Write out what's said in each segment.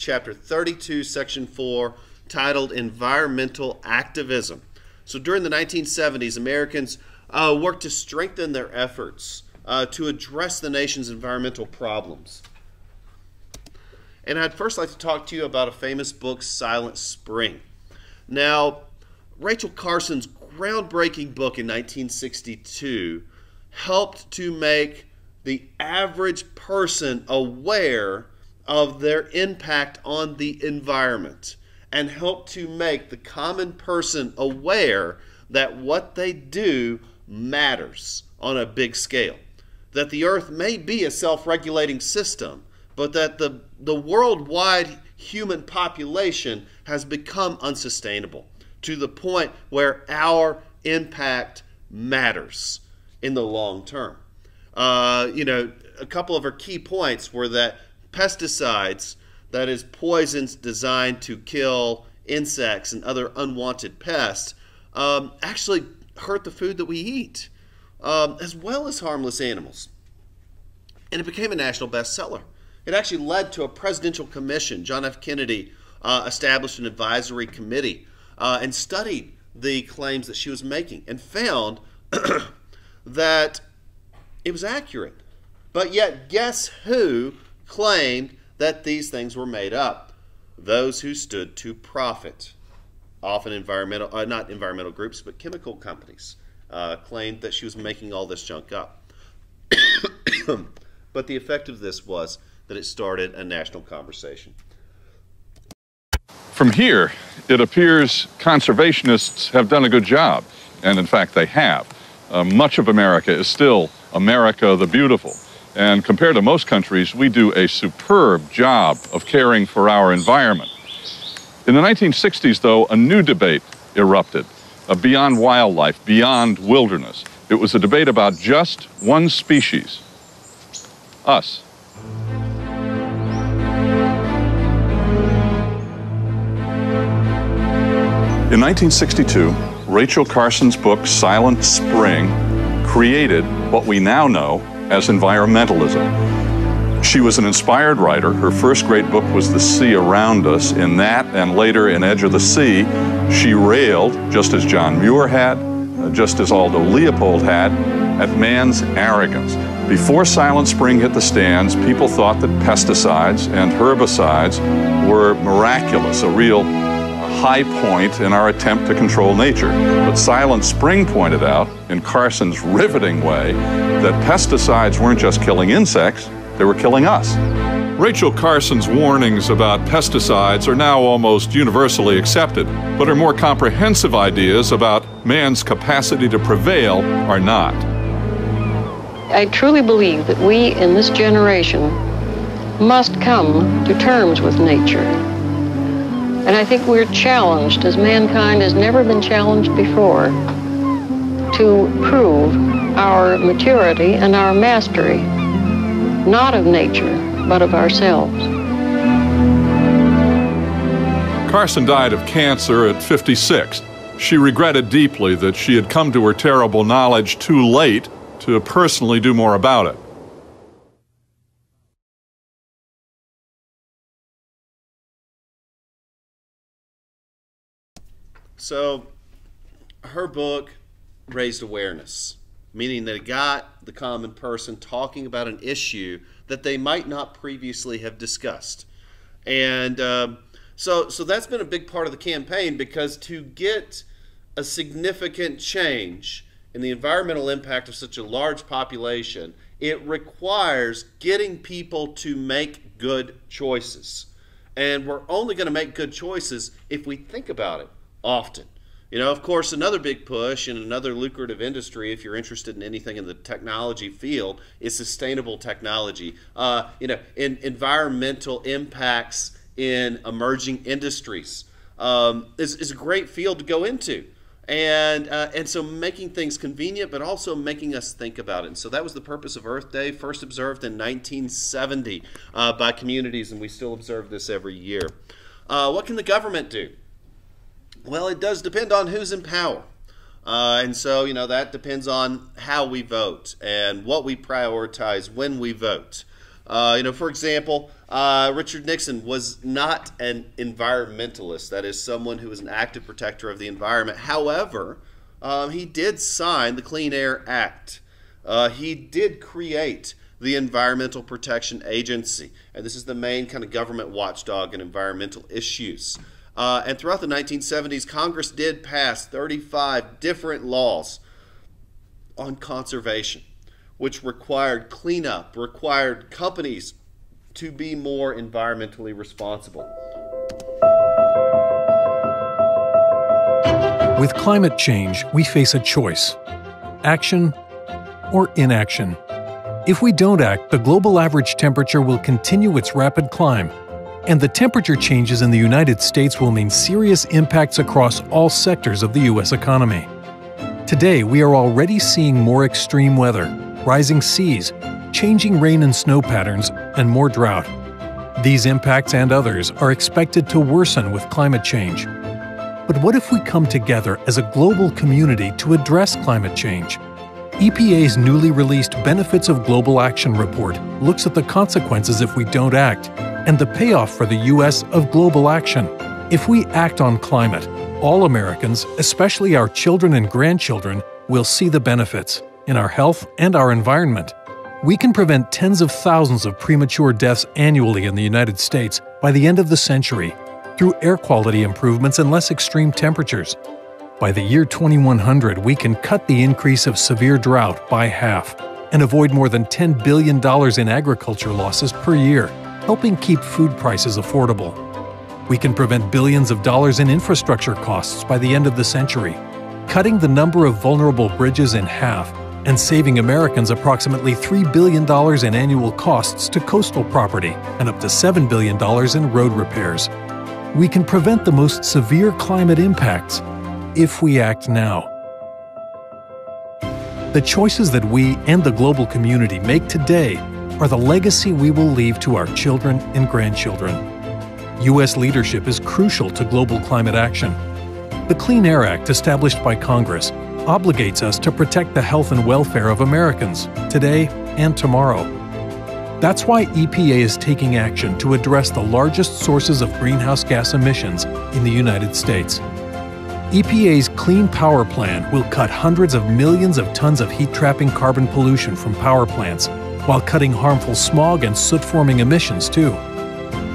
chapter 32, section 4, titled Environmental Activism. So during the 1970s, Americans uh, worked to strengthen their efforts uh, to address the nation's environmental problems. And I'd first like to talk to you about a famous book, Silent Spring. Now, Rachel Carson's groundbreaking book in 1962 helped to make the average person aware of their impact on the environment and help to make the common person aware that what they do matters on a big scale. That the earth may be a self regulating system, but that the, the worldwide human population has become unsustainable to the point where our impact matters in the long term. Uh, you know, a couple of her key points were that pesticides, that is, poisons designed to kill insects and other unwanted pests, um, actually hurt the food that we eat, um, as well as harmless animals. And it became a national bestseller. It actually led to a presidential commission. John F. Kennedy uh, established an advisory committee uh, and studied the claims that she was making and found that it was accurate. But yet, guess who claimed that these things were made up? Those who stood to profit. Often environmental, uh, not environmental groups, but chemical companies uh, claimed that she was making all this junk up. but the effect of this was that it started a national conversation. From here, it appears conservationists have done a good job, and in fact, they have. Uh, much of America is still America the Beautiful. And compared to most countries, we do a superb job of caring for our environment. In the 1960s, though, a new debate erupted uh, beyond wildlife, beyond wilderness. It was a debate about just one species us. In 1962, Rachel Carson's book, Silent Spring, created what we now know as environmentalism. She was an inspired writer. Her first great book was The Sea Around Us. In that, and later in Edge of the Sea, she railed, just as John Muir had, uh, just as Aldo Leopold had, at man's arrogance. Before Silent Spring hit the stands, people thought that pesticides and herbicides were miraculous, a real high point in our attempt to control nature. But Silent Spring pointed out, in Carson's riveting way, that pesticides weren't just killing insects, they were killing us. Rachel Carson's warnings about pesticides are now almost universally accepted, but her more comprehensive ideas about man's capacity to prevail are not. I truly believe that we in this generation must come to terms with nature and I think we're challenged, as mankind has never been challenged before, to prove our maturity and our mastery, not of nature, but of ourselves. Carson died of cancer at 56. She regretted deeply that she had come to her terrible knowledge too late to personally do more about it. So, her book raised awareness, meaning it got the common person talking about an issue that they might not previously have discussed. And um, so, so that's been a big part of the campaign because to get a significant change in the environmental impact of such a large population, it requires getting people to make good choices. And we're only going to make good choices if we think about it often. You know, of course, another big push and another lucrative industry, if you're interested in anything in the technology field, is sustainable technology. Uh, you know, in environmental impacts in emerging industries um, is, is a great field to go into. And, uh, and so making things convenient, but also making us think about it. And so that was the purpose of Earth Day, first observed in 1970 uh, by communities, and we still observe this every year. Uh, what can the government do? Well, it does depend on who's in power. Uh, and so, you know, that depends on how we vote and what we prioritize when we vote. Uh, you know, for example, Uh, Richard Nixon was not an environmentalist, that is, someone who was an active protector of the environment. However, um, he did sign the Clean Air Act. Uh, he did create the Environmental Protection Agency, and this is the main kind of government watchdog in environmental issues. Uh, and throughout the 1970s, Congress did pass 35 different laws on conservation, which required cleanup, required companies to be more environmentally responsible. With climate change, we face a choice action or inaction. If we don't act, the global average temperature will continue its rapid climb, and the temperature changes in the United States will mean serious impacts across all sectors of the U.S. economy. Today, we are already seeing more extreme weather, rising seas, changing rain and snow patterns, and more drought. These impacts and others are expected to worsen with climate change. But what if we come together as a global community to address climate change? EPA's newly released Benefits of Global Action report looks at the consequences if we don't act and the payoff for the U.S. of global action. If we act on climate, all Americans, especially our children and grandchildren, will see the benefits in our health and our environment. We can prevent tens of thousands of premature deaths annually in the United States by the end of the century through air quality improvements and less extreme temperatures. By the year 2100, we can cut the increase of severe drought by half and avoid more than $10 billion in agriculture losses per year, helping keep food prices affordable. We can prevent billions of dollars in infrastructure costs by the end of the century, cutting the number of vulnerable bridges in half and saving Americans approximately $3 billion in annual costs to coastal property and up to $7 billion in road repairs we can prevent the most severe climate impacts if we act now. The choices that we and the global community make today are the legacy we will leave to our children and grandchildren. U.S. leadership is crucial to global climate action. The Clean Air Act, established by Congress, obligates us to protect the health and welfare of Americans today and tomorrow. That's why EPA is taking action to address the largest sources of greenhouse gas emissions in the United States. EPA's Clean Power Plan will cut hundreds of millions of tons of heat trapping carbon pollution from power plants, while cutting harmful smog and soot forming emissions too.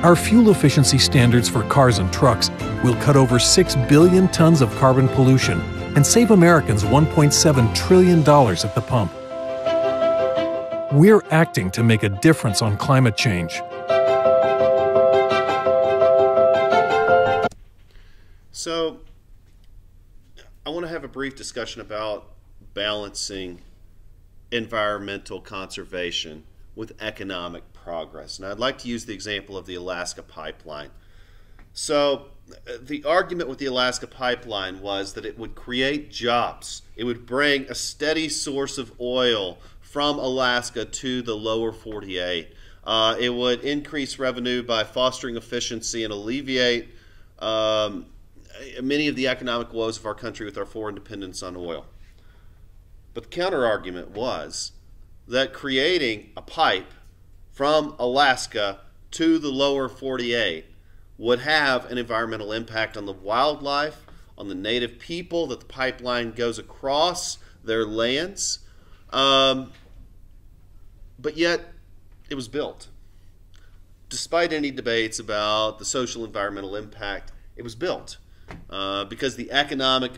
Our fuel efficiency standards for cars and trucks will cut over 6 billion tons of carbon pollution and save Americans $1.7 trillion at the pump. We're acting to make a difference on climate change. So, I want to have a brief discussion about balancing environmental conservation with economic progress. And I'd like to use the example of the Alaska pipeline. So, the argument with the Alaska pipeline was that it would create jobs, it would bring a steady source of oil from Alaska to the lower 48. Uh, it would increase revenue by fostering efficiency and alleviate um, many of the economic woes of our country with our foreign dependence on oil. But the counter argument was that creating a pipe from Alaska to the lower 48 would have an environmental impact on the wildlife, on the native people that the pipeline goes across their lands. Um, but yet, it was built. Despite any debates about the social environmental impact, it was built uh, because the economic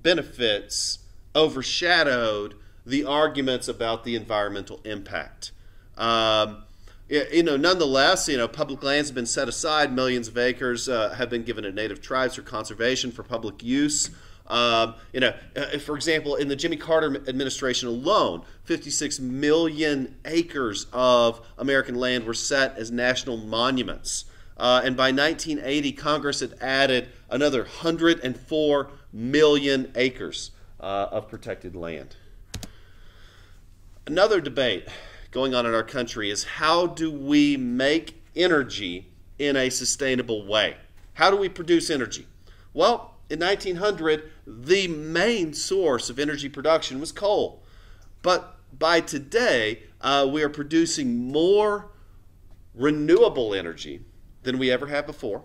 benefits overshadowed the arguments about the environmental impact. Um, you know, nonetheless, you know, public lands have been set aside. Millions of acres uh, have been given to native tribes for conservation, for public use. Um, you know, uh, for example, in the Jimmy Carter administration alone, 56 million acres of American land were set as national monuments. Uh, and by 1980, Congress had added another 104 million acres uh, of protected land. Another debate going on in our country is how do we make energy in a sustainable way? How do we produce energy? Well, in 1900, the main source of energy production was coal. But by today, uh, we are producing more renewable energy than we ever have before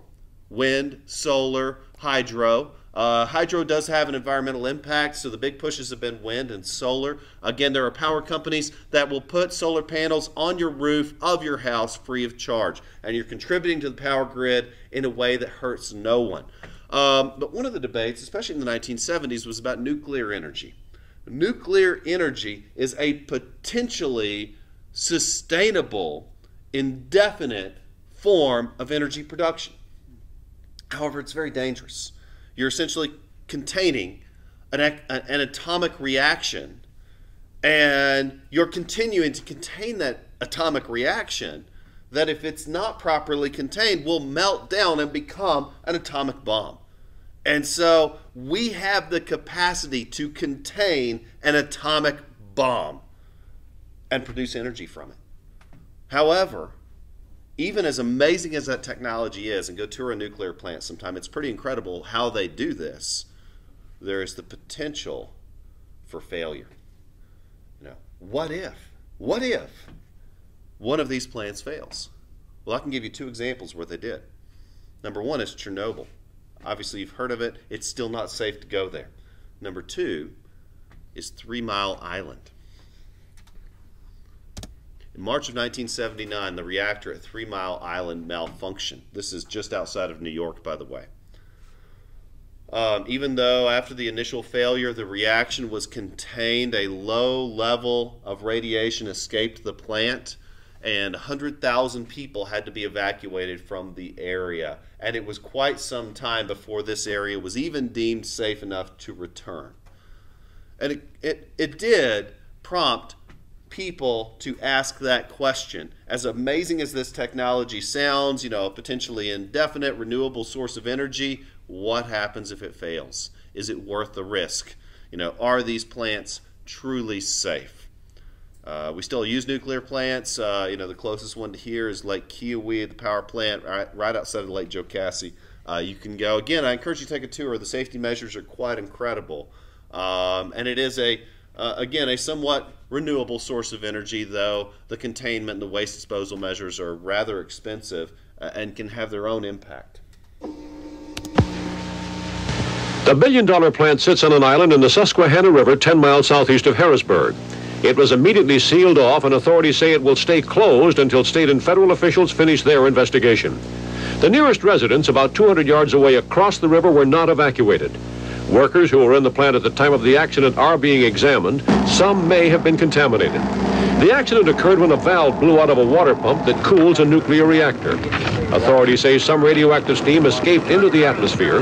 wind, solar, hydro. Uh, hydro does have an environmental impact, so the big pushes have been wind and solar. Again, there are power companies that will put solar panels on your roof of your house free of charge, and you're contributing to the power grid in a way that hurts no one. Um, but one of the debates, especially in the 1970s, was about nuclear energy. Nuclear energy is a potentially sustainable, indefinite form of energy production. However, it's very dangerous. You're essentially containing an, an atomic reaction, and you're continuing to contain that atomic reaction that, if it's not properly contained, will melt down and become an atomic bomb. And so we have the capacity to contain an atomic bomb and produce energy from it. However, even as amazing as that technology is, and go tour a nuclear plant sometime, it's pretty incredible how they do this. There is the potential for failure. You know, what if? What if one of these plants fails? Well, I can give you two examples where they did. Number one is Chernobyl. Obviously, you've heard of it. It's still not safe to go there. Number two is Three Mile Island. In March of 1979, the reactor at Three Mile Island malfunctioned. This is just outside of New York, by the way. Um, even though after the initial failure the reaction was contained, a low level of radiation escaped the plant, and 100,000 people had to be evacuated from the area. And it was quite some time before this area was even deemed safe enough to return. And it, it, it did prompt people to ask that question. As amazing as this technology sounds, you know, potentially indefinite renewable source of energy, what happens if it fails? Is it worth the risk? You know, are these plants truly safe? Uh, we still use nuclear plants. Uh, you know, the closest one to here is Lake Keowee, the power plant right, right outside of Lake Jocassee. Uh, you can go. Again, I encourage you to take a tour. The safety measures are quite incredible. Um, and it is a uh, again, a somewhat renewable source of energy, though the containment and the waste disposal measures are rather expensive uh, and can have their own impact. The billion dollar plant sits on an island in the Susquehanna River 10 miles southeast of Harrisburg. It was immediately sealed off, and authorities say it will stay closed until state and federal officials finish their investigation. The nearest residents, about 200 yards away across the river, were not evacuated. Workers who were in the plant at the time of the accident are being examined. Some may have been contaminated. The accident occurred when a valve blew out of a water pump that cools a nuclear reactor. Authorities say some radioactive steam escaped into the atmosphere.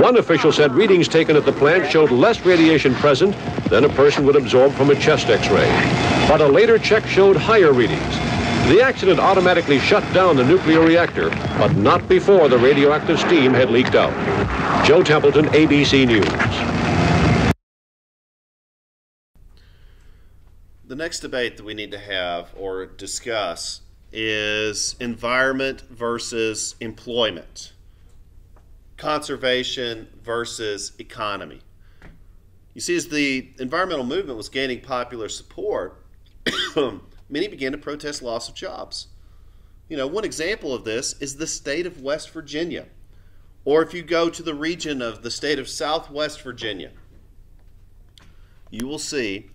One official said readings taken at the plant showed less radiation present than a person would absorb from a chest x-ray. But a later check showed higher readings. The accident automatically shut down the nuclear reactor, but not before the radioactive steam had leaked out. Joe Templeton, ABC News. The next debate that we need to have or discuss is environment versus employment, conservation versus economy. You see, as the environmental movement was gaining popular support, um, many began to protest loss of jobs. You know, one example of this is the state of West Virginia. Or if you go to the region of the state of Southwest Virginia, you will see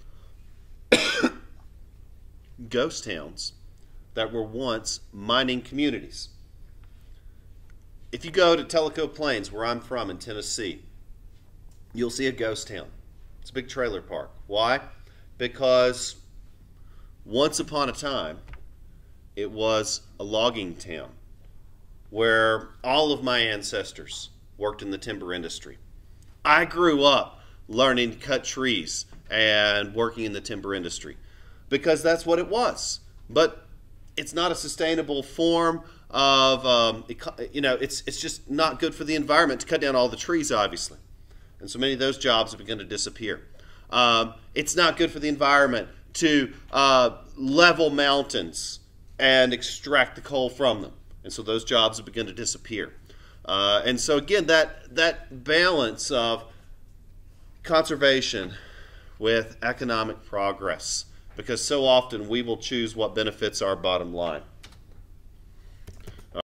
ghost towns that were once mining communities. If you go to Tellico Plains, where I'm from in Tennessee, you'll see a ghost town. It's a big trailer park. Why? Because once upon a time, it was a logging town where all of my ancestors worked in the timber industry. I grew up learning to cut trees and working in the timber industry because that's what it was. But it's not a sustainable form of, um, you know, it's, it's just not good for the environment to cut down all the trees, obviously. And so many of those jobs have begun to disappear. Um, it's not good for the environment to uh, level mountains and extract the coal from them. And so those jobs have begun to disappear. Uh, and so again, that that balance of conservation with economic progress, because so often we will choose what benefits our bottom line.